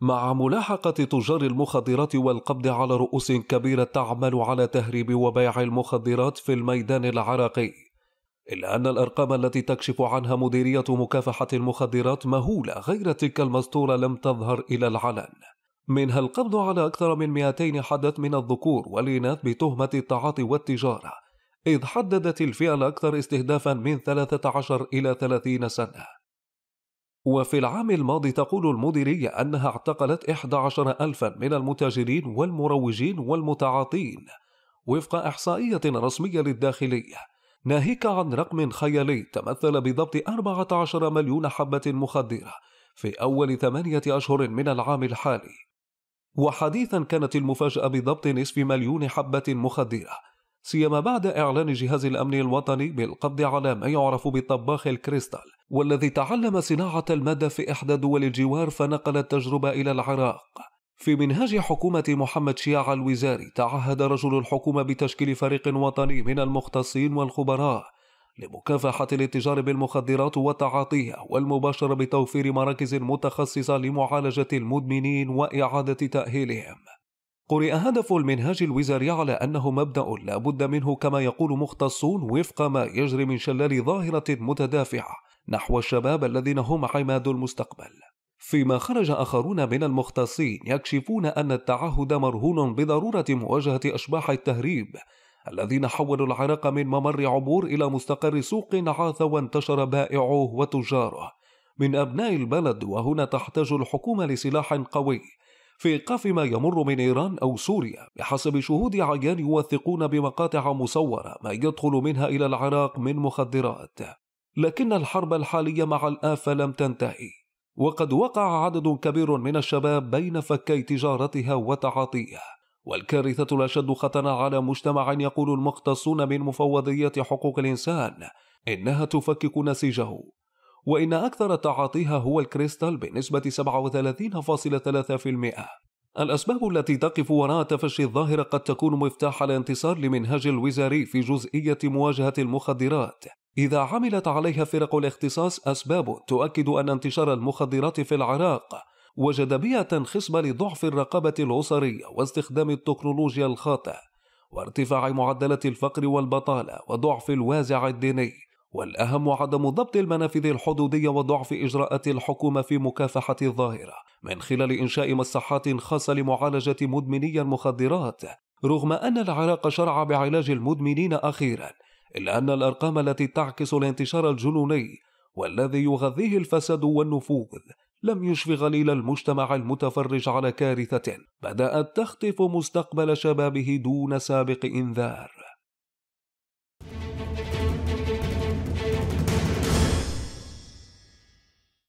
مع ملاحقة تجار المخدرات والقبض على رؤوس كبيرة تعمل على تهريب وبيع المخدرات في الميدان العراقي. إلا أن الأرقام التي تكشف عنها مديرية مكافحة المخدرات مهولة غير تلك المستورة لم تظهر إلى العلن. منها القبض على أكثر من 200 حدث من الذكور والإناث بتهمة التعاطي والتجارة إذ حددت الفئة الأكثر استهدافا من 13 إلى 30 سنة. وفي العام الماضي تقول المديرية أنها اعتقلت 11 ألفا من المتاجرين والمروجين والمتعاطين وفق إحصائية رسمية للداخلية. ناهيك عن رقم خيالي تمثل بضبط 14 مليون حبة مخدرة في أول ثمانية أشهر من العام الحالي. وحديثا كانت المفاجأة بضبط نصف مليون حبة مخدرة سيما بعد إعلان جهاز الأمن الوطني بالقبض على ما يعرف بالطباخ الكريستال. والذي تعلم صناعة المادة في إحدى دول الجوار فنقل التجربة إلى العراق. في منهاج حكومة محمد شياع الوزاري تعهد رجل الحكومة بتشكيل فريق وطني من المختصين والخبراء لمكافحة الاتجار بالمخدرات وتعاطيها والمباشرة بتوفير مراكز متخصصة لمعالجة المدمنين وإعادة تأهيلهم. قرئ هدف المنهاج الوزاري على أنه مبدأ لا بد منه كما يقول مختصون وفق ما يجري من شلال ظاهرة متدافعة. نحو الشباب الذين هم عماد المستقبل. فيما خرج آخرون من المختصين يكشفون أن التعهد مرهون بضرورة مواجهة أشباح التهريب الذين حولوا العراق من ممر عبور إلى مستقر سوق عاث وانتشر بائعوه وتجاره. من أبناء البلد وهنا تحتاج الحكومة لسلاح قوي. في إيقاف ما يمر من إيران أو سوريا بحسب شهود عيان يوثقون بمقاطع مصورة ما يدخل منها إلى العراق من مخدرات. لكن الحرب الحالية مع الآفة لم تنتهي. وقد وقع عدد كبير من الشباب بين فكي تجارتها وتعاطيها. والكارثة الأشد خطرا على مجتمع يقول المختصون من مفوضية حقوق الإنسان إنها تفكك نسيجه. وإن أكثر تعاطيها هو الكريستال بنسبة 37.3% الأسباب التي تقف وراء تفشي الظاهرة قد تكون مفتاح الانتصار لمنهج الوزاري في جزئية مواجهة المخدرات. إذا عملت عليها فرق الاختصاص أسباب تؤكد أن انتشار المخدرات في العراق. وجد بيئة خصبة لضعف الرقابة الأسرية واستخدام التكنولوجيا الخاطئة وارتفاع معدلات الفقر والبطالة وضعف الوازع الديني. والأهم عدم ضبط المنافذ الحدودية وضعف إجراءات الحكومة في مكافحة الظاهرة. من خلال إنشاء مساحات خاصة لمعالجة مدمني المخدرات رغم أن العراق شرع بعلاج المدمنين أخيرا إلا أن الأرقام التي تعكس الانتشار الجنوني والذي يغذيه الفساد والنفوذ لم يشف غليل المجتمع المتفرج على كارثة بدأت تخطف مستقبل شبابه دون سابق إنذار.